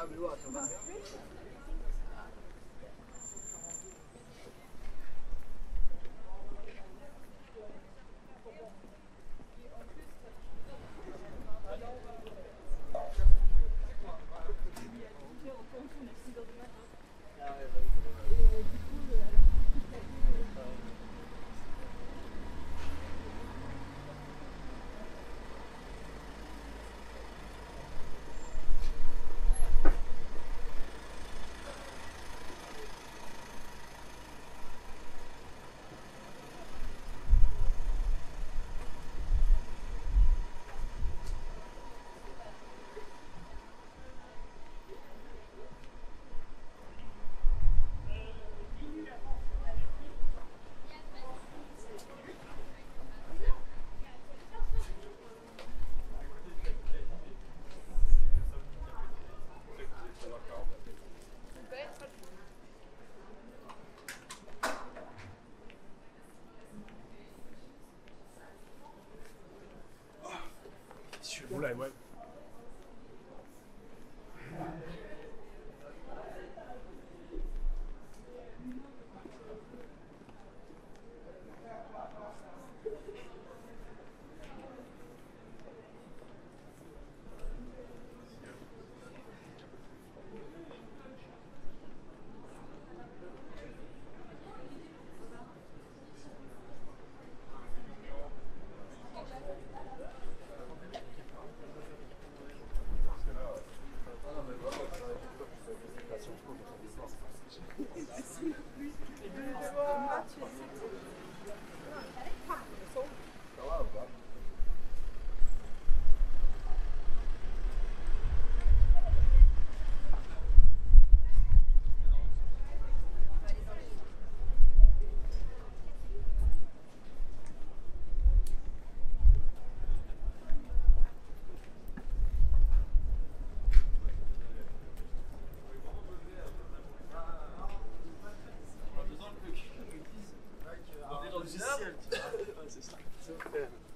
tableau à Thomas. Não. Certo.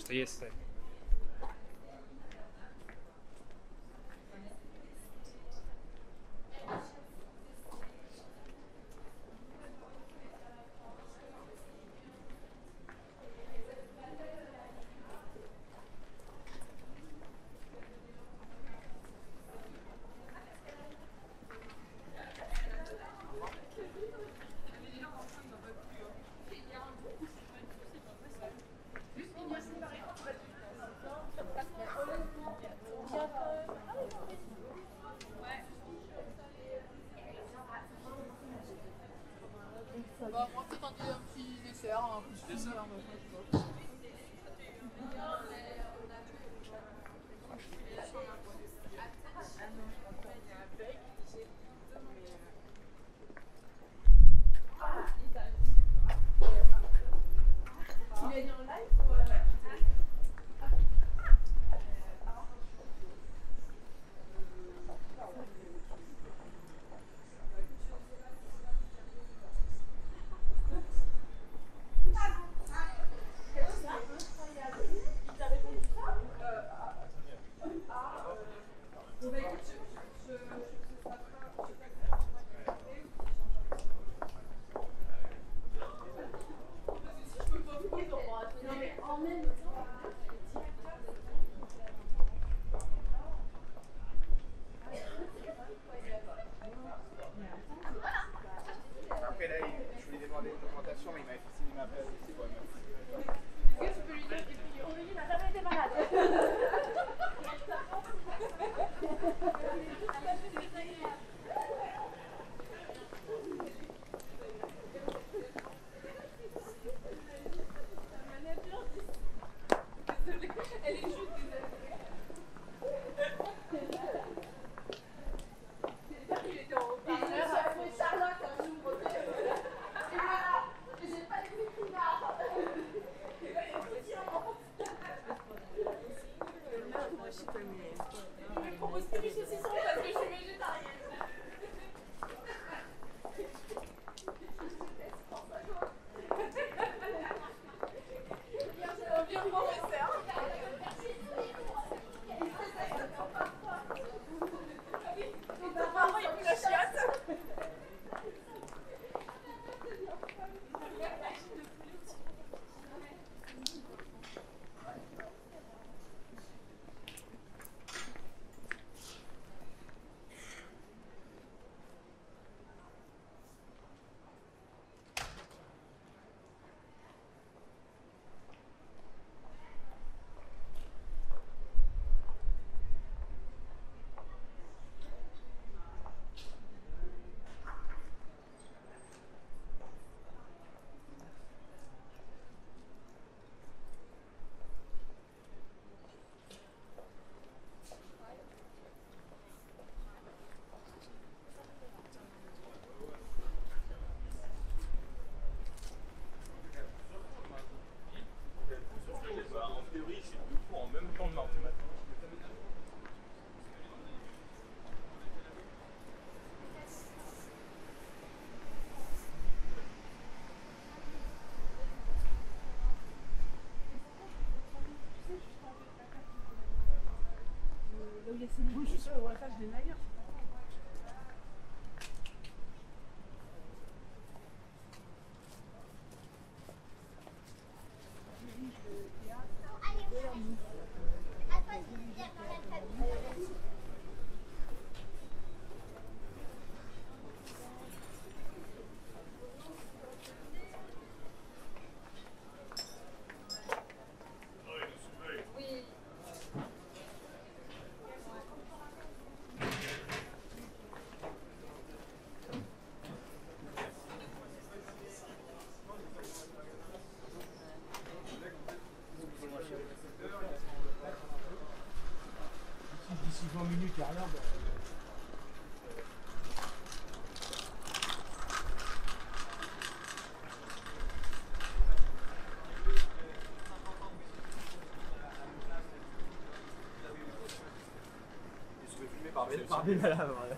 что если Oui, je sais, au hasard, je les. Kahve beraber abi.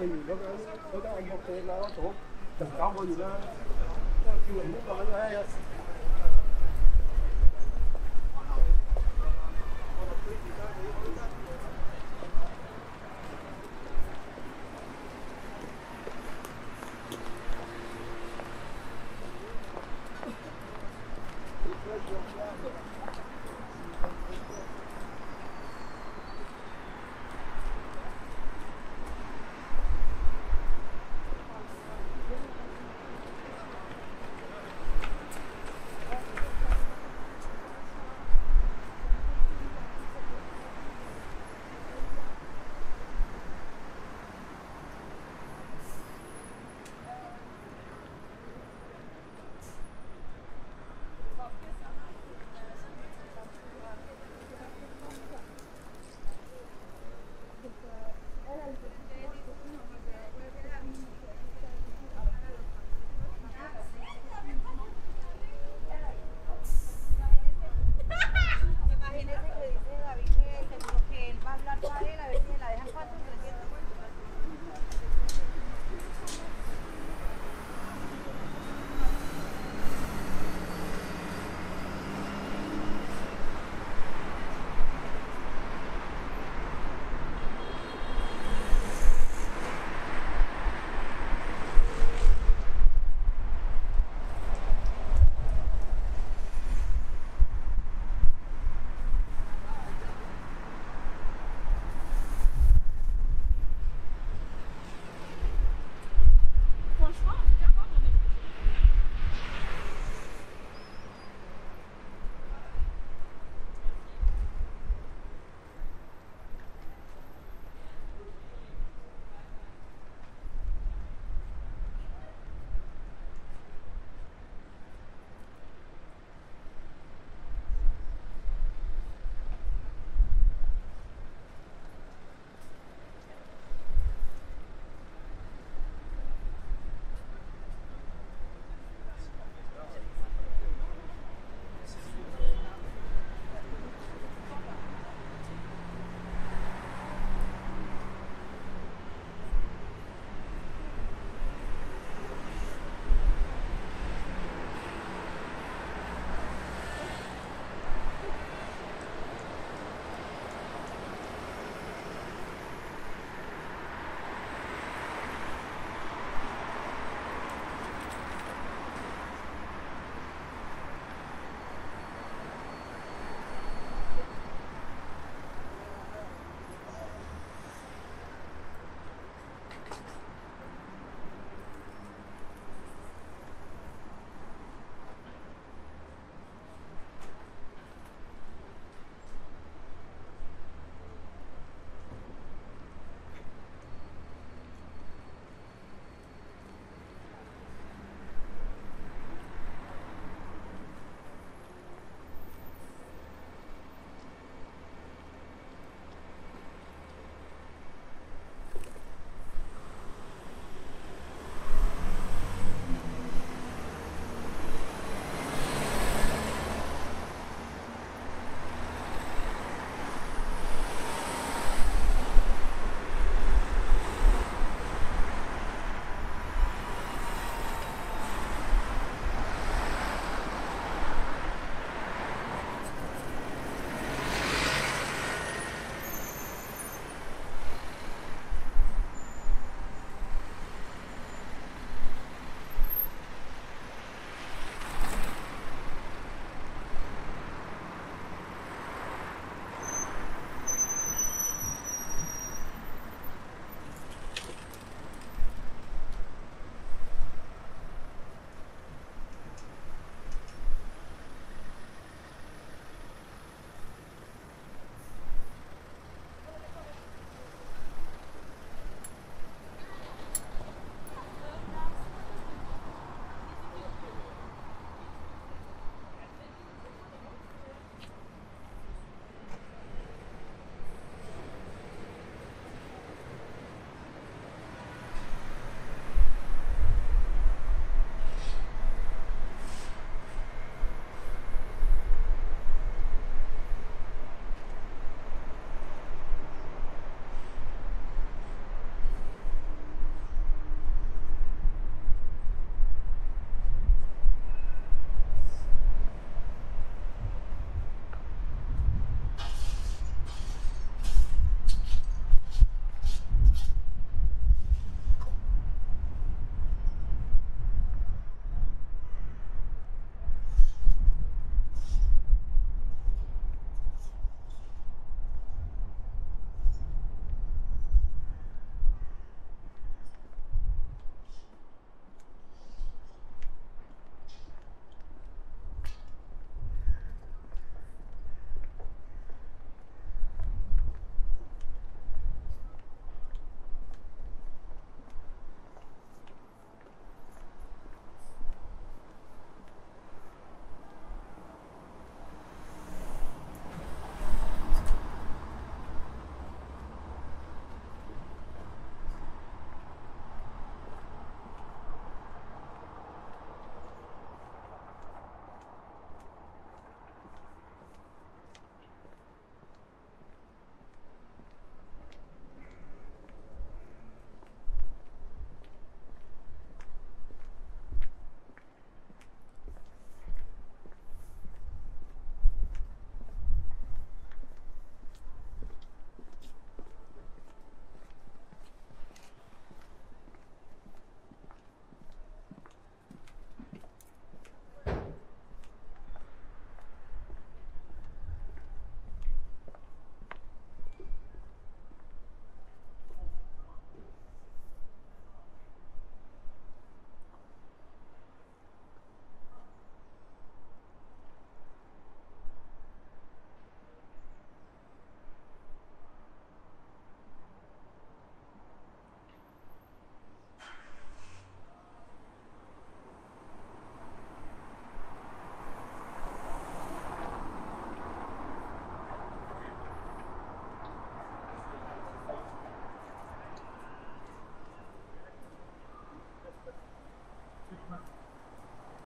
譬如嗰個嗰間藥店啦嗰種，就九個月啦。即係叫人唔好講咧，